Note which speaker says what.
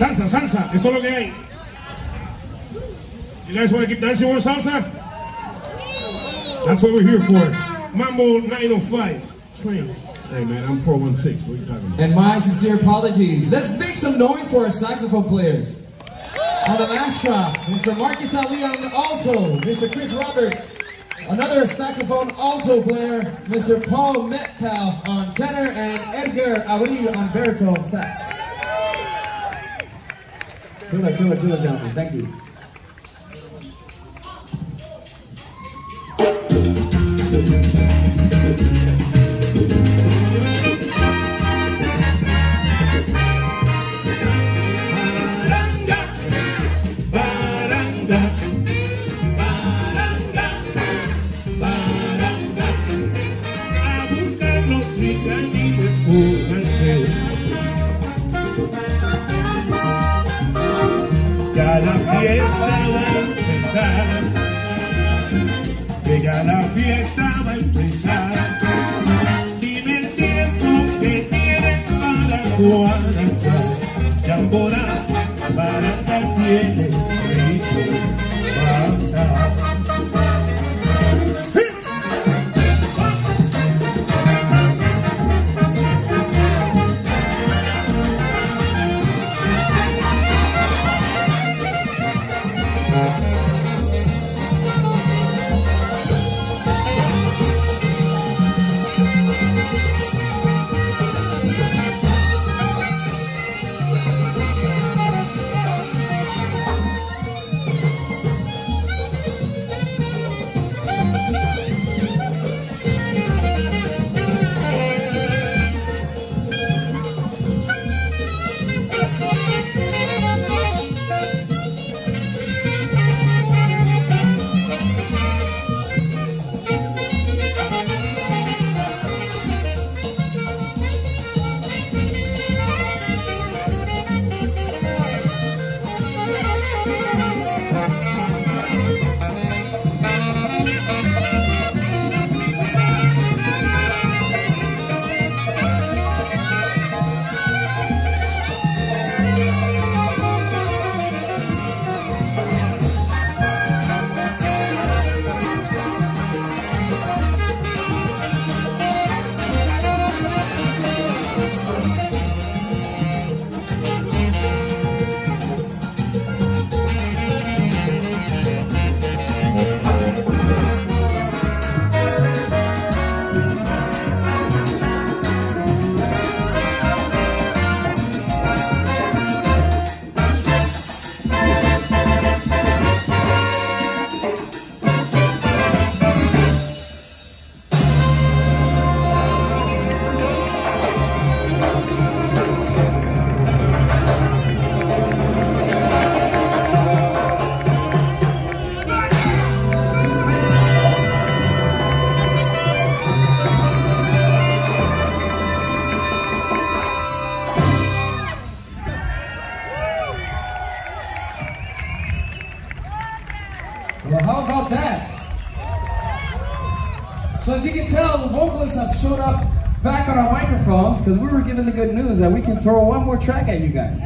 Speaker 1: Salsa, salsa, eso es lo que hay. You guys want to keep dancing more salsa? That's what we're here for. Mambo 905. Train. Hey man, I'm 416. What are you talking about?
Speaker 2: And my sincere apologies. Let's make some noise for our saxophone players. On the last track, Mr. Marcus Ali on the alto, Mr. Chris Roberts, another saxophone alto player, Mr. Paul Metcalf on tenor, and Edgar Auri on baritone sax. Luck, good luck, gentlemen. Thank you.
Speaker 1: Baranga, baranga, baranga, Ya la fiesta va a empezar. Que ya la fiesta va a empezar. Dime el tiempo que tienes para guardar. Chambora, para dar tiene
Speaker 2: Well, how about that? So as you can tell, the vocalists have showed up back on our microphones because we were given the good news that we can throw one more track at you guys.